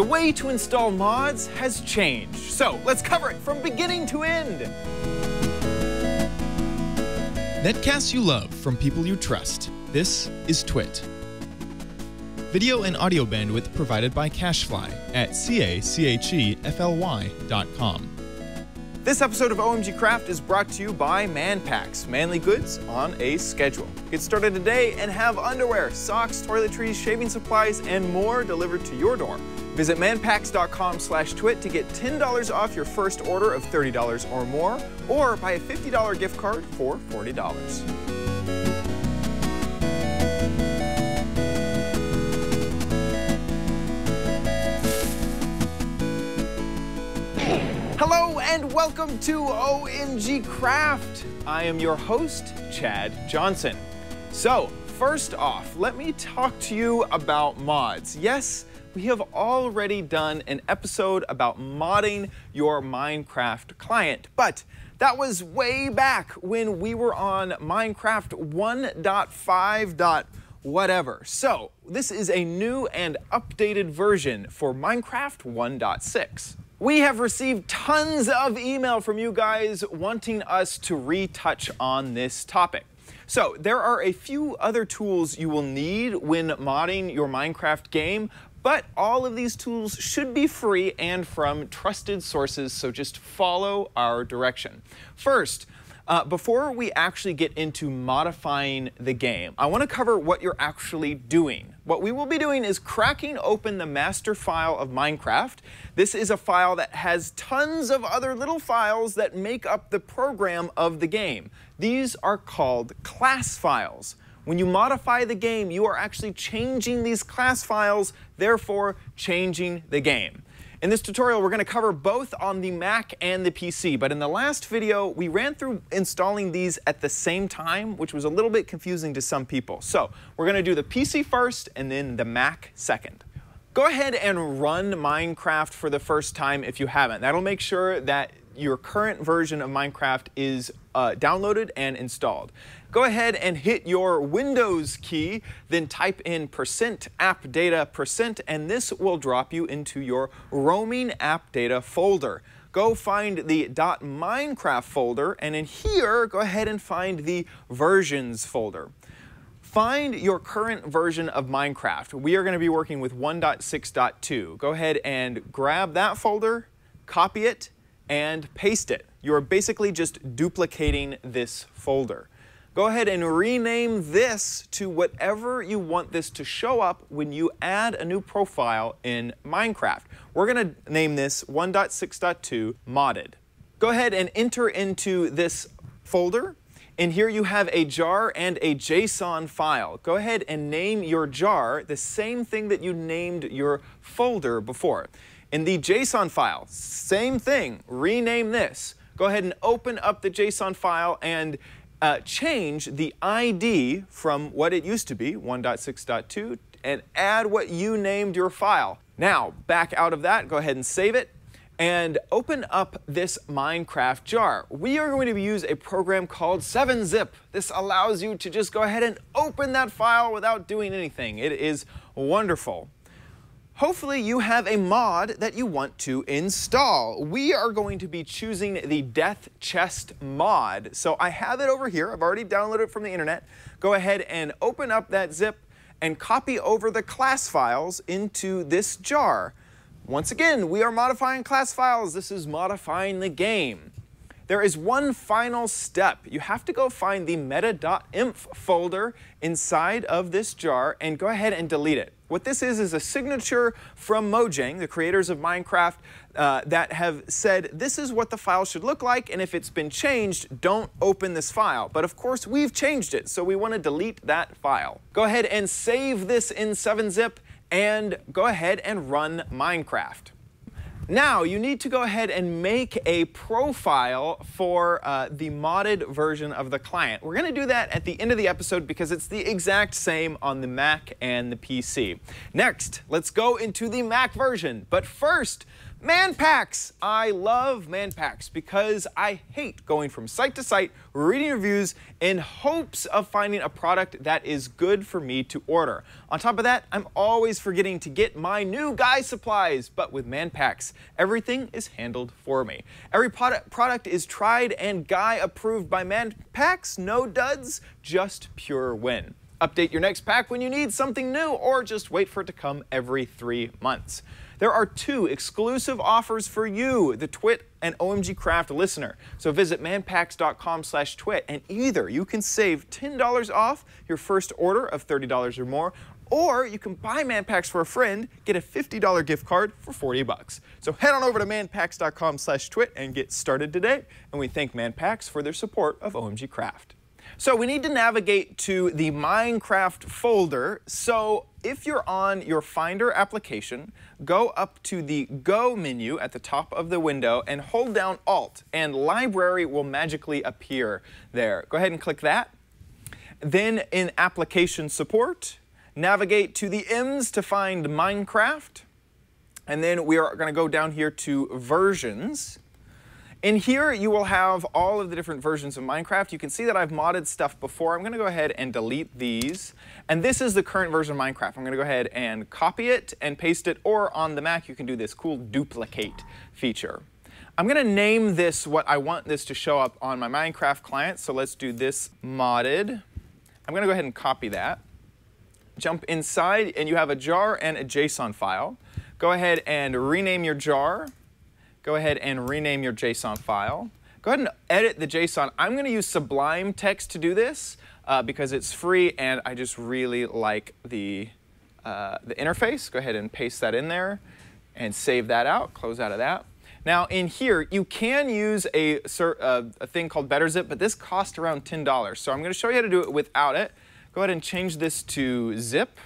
The way to install mods has changed, so let's cover it from beginning to end. Netcasts you love from people you trust. This is Twit. Video and audio bandwidth provided by CacheFly at CacheFly at cachefly.com. This episode of OMG Craft is brought to you by Manpacks, manly goods on a schedule. Get started today and have underwear, socks, toiletries, shaving supplies, and more delivered to your door. Visit manpacks.com slash twit to get $10 off your first order of $30 or more, or buy a $50 gift card for $40. And welcome to OMG Craft. I am your host, Chad Johnson. So, first off, let me talk to you about mods. Yes, we have already done an episode about modding your Minecraft client, but that was way back when we were on Minecraft 1.5. Whatever. So, this is a new and updated version for Minecraft 1.6. We have received tons of email from you guys wanting us to retouch on this topic. So there are a few other tools you will need when modding your Minecraft game, but all of these tools should be free and from trusted sources, so just follow our direction. First, uh, before we actually get into modifying the game, I want to cover what you're actually doing. What we will be doing is cracking open the master file of Minecraft. This is a file that has tons of other little files that make up the program of the game. These are called class files. When you modify the game, you are actually changing these class files, therefore changing the game. In this tutorial, we're going to cover both on the Mac and the PC, but in the last video, we ran through installing these at the same time, which was a little bit confusing to some people. So we're going to do the PC first and then the Mac second. Go ahead and run Minecraft for the first time if you haven't. That'll make sure that your current version of Minecraft is uh, downloaded and installed go ahead and hit your Windows key, then type in percent app data percent, and this will drop you into your roaming app data folder. Go find the .minecraft folder, and in here, go ahead and find the versions folder. Find your current version of Minecraft. We are going to be working with 1.6.2. Go ahead and grab that folder, copy it, and paste it. You are basically just duplicating this folder go ahead and rename this to whatever you want this to show up when you add a new profile in Minecraft. We're going to name this 1.6.2 modded. Go ahead and enter into this folder. And here you have a jar and a JSON file. Go ahead and name your jar the same thing that you named your folder before. In the JSON file, same thing, rename this. Go ahead and open up the JSON file and uh, change the ID from what it used to be, 1.6.2, and add what you named your file. Now, back out of that, go ahead and save it and open up this Minecraft jar. We are going to use a program called 7-Zip. This allows you to just go ahead and open that file without doing anything. It is wonderful. Hopefully you have a mod that you want to install. We are going to be choosing the Death Chest mod. So I have it over here. I've already downloaded it from the internet. Go ahead and open up that zip and copy over the class files into this jar. Once again, we are modifying class files. This is modifying the game. There is one final step. You have to go find the meta.inf folder inside of this jar and go ahead and delete it. What this is is a signature from Mojang, the creators of Minecraft, uh, that have said this is what the file should look like, and if it's been changed, don't open this file. But of course, we've changed it, so we want to delete that file. Go ahead and save this in 7-Zip, and go ahead and run Minecraft. Now, you need to go ahead and make a profile for uh, the modded version of the client. We're going to do that at the end of the episode because it's the exact same on the Mac and the PC. Next, let's go into the Mac version. But first, Manpacks! I love Manpacks because I hate going from site to site, reading reviews in hopes of finding a product that is good for me to order. On top of that, I'm always forgetting to get my new guy supplies, but with Manpacks, everything is handled for me. Every product, product is tried and guy approved by man packs, no duds, just pure win. Update your next pack when you need something new or just wait for it to come every three months. There are two exclusive offers for you, the Twit and OMG Craft listener. So visit manpacks.com slash twit and either you can save $10 off your first order of $30 or more, or you can buy Manpacks for a friend, get a $50 gift card for 40 bucks. So head on over to manpacks.com slash twit and get started today. And we thank Manpacks for their support of OMG Craft. So we need to navigate to the Minecraft folder. So if you're on your Finder application, go up to the Go menu at the top of the window and hold down Alt, and Library will magically appear there. Go ahead and click that. Then in Application Support, navigate to the M's to find Minecraft. And then we are going to go down here to Versions. In here, you will have all of the different versions of Minecraft. You can see that I've modded stuff before. I'm going to go ahead and delete these. And this is the current version of Minecraft. I'm going to go ahead and copy it and paste it, or on the Mac, you can do this cool duplicate feature. I'm going to name this what I want this to show up on my Minecraft client. So let's do this modded. I'm going to go ahead and copy that. Jump inside, and you have a jar and a JSON file. Go ahead and rename your jar go ahead and rename your JSON file. Go ahead and edit the JSON. I'm going to use Sublime Text to do this uh, because it's free and I just really like the, uh, the interface. Go ahead and paste that in there and save that out, close out of that. Now in here, you can use a, uh, a thing called BetterZip, but this costs around $10. So I'm going to show you how to do it without it. Go ahead and change this to zip.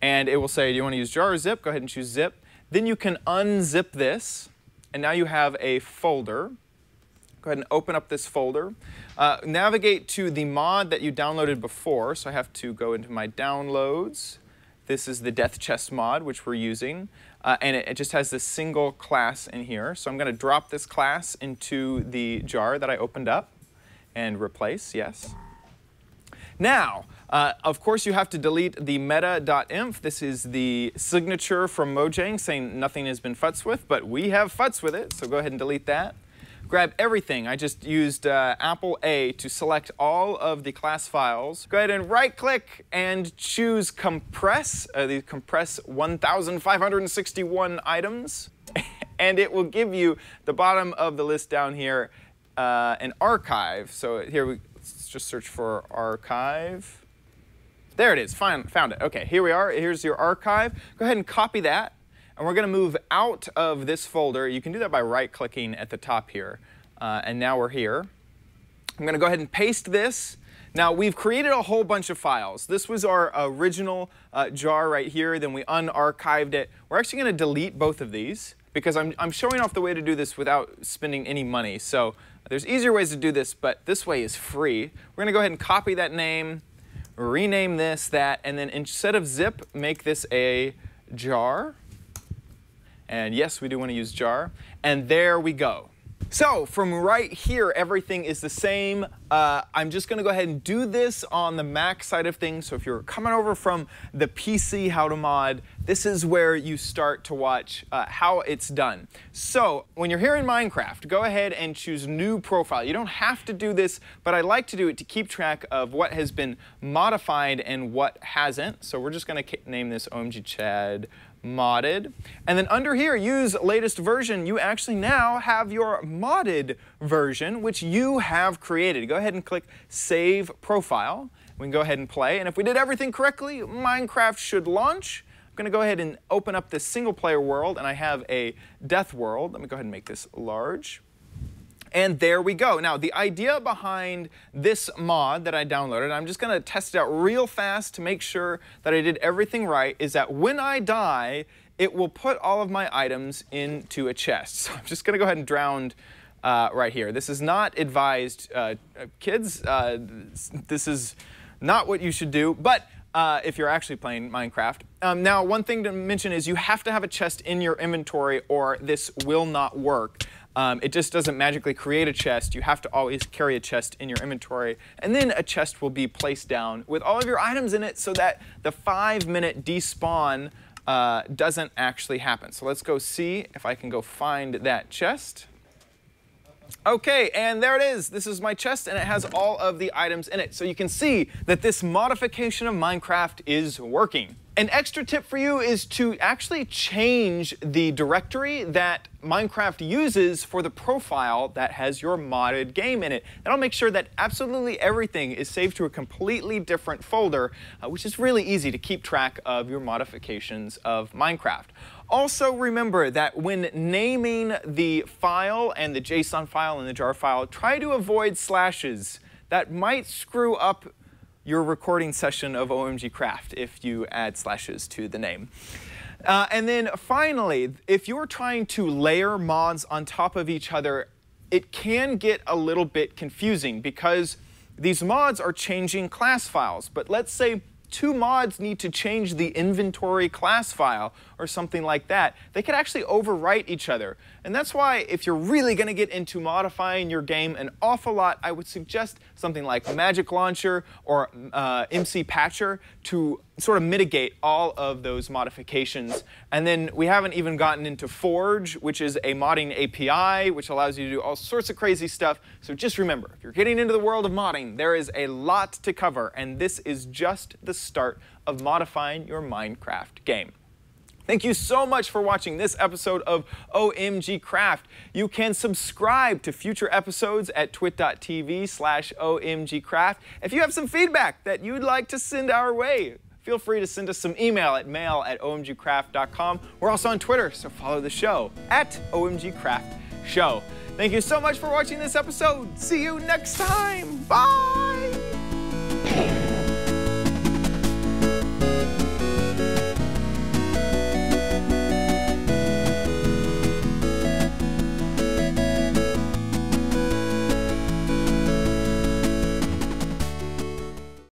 And it will say, do you want to use jar or zip? Go ahead and choose zip. Then you can unzip this, and now you have a folder. Go ahead and open up this folder. Uh, navigate to the mod that you downloaded before. So I have to go into my downloads. This is the Death Chest mod, which we're using. Uh, and it, it, just has this single class in here. So I'm going to drop this class into the jar that I opened up and replace, yes. Now, uh, of course, you have to delete the meta.inf. This is the signature from Mojang saying nothing has been futzed with, but we have futzed with it, so go ahead and delete that. Grab everything. I just used uh, Apple A to select all of the class files. Go ahead and right click and choose compress. Uh, the compress 1,561 items. and it will give you the bottom of the list down here uh, an archive. So here we let's just search for archive. There it is, Fine, found it. Okay, here we are, here's your archive. Go ahead and copy that, and we're gonna move out of this folder. You can do that by right-clicking at the top here. Uh, and now we're here. I'm gonna go ahead and paste this. Now we've created a whole bunch of files. This was our original uh, jar right here, then we unarchived it. We're actually gonna delete both of these because I'm, I'm showing off the way to do this without spending any money. So there's easier ways to do this, but this way is free. We're gonna go ahead and copy that name, rename this, that, and then instead of zip, make this a jar. And yes, we do want to use jar. And there we go. So from right here, everything is the same. Uh, I'm just gonna go ahead and do this on the Mac side of things. So if you're coming over from the PC how to mod, this is where you start to watch uh, how it's done. So when you're here in Minecraft, go ahead and choose new profile. You don't have to do this, but I like to do it to keep track of what has been modified and what hasn't. So we're just gonna name this OMG Chad modded. And then under here, use latest version, you actually now have your modded version, which you have created. Go ahead and click Save Profile. We can go ahead and play. And if we did everything correctly, Minecraft should launch. I'm going to go ahead and open up this single player world, and I have a death world. Let me go ahead and make this large. And there we go. Now, the idea behind this mod that I downloaded, I'm just gonna test it out real fast to make sure that I did everything right, is that when I die, it will put all of my items into a chest. So I'm just gonna go ahead and drown uh, right here. This is not advised, uh, kids. Uh, this is not what you should do, but uh, if you're actually playing Minecraft. Um, now, one thing to mention is you have to have a chest in your inventory or this will not work. Um, it just doesn't magically create a chest. You have to always carry a chest in your inventory. And then a chest will be placed down with all of your items in it so that the five minute despawn uh, doesn't actually happen. So let's go see if I can go find that chest. Okay, and there it is. This is my chest, and it has all of the items in it. So you can see that this modification of Minecraft is working. An extra tip for you is to actually change the directory that Minecraft uses for the profile that has your modded game in it. That'll make sure that absolutely everything is saved to a completely different folder, uh, which is really easy to keep track of your modifications of Minecraft. Also remember that when naming the file and the JSON file and the jar file, try to avoid slashes. That might screw up your recording session of OMG Craft if you add slashes to the name. Uh, and then finally, if you're trying to layer mods on top of each other, it can get a little bit confusing because these mods are changing class files. But let's say two mods need to change the inventory class file or something like that, they could actually overwrite each other. And that's why if you're really going to get into modifying your game an awful lot, I would suggest something like Magic Launcher or uh, MC Patcher to sort of mitigate all of those modifications. And then we haven't even gotten into Forge, which is a modding API, which allows you to do all sorts of crazy stuff. So just remember, if you're getting into the world of modding, there is a lot to cover, and this is just the start of modifying your Minecraft game. Thank you so much for watching this episode of OMG Craft. You can subscribe to future episodes at twit.tv slash omgcraft. If you have some feedback that you'd like to send our way, feel free to send us some email at mail at omgcraft.com. We're also on Twitter, so follow the show at omgcraftshow. Thank you so much for watching this episode. See you next time. Bye!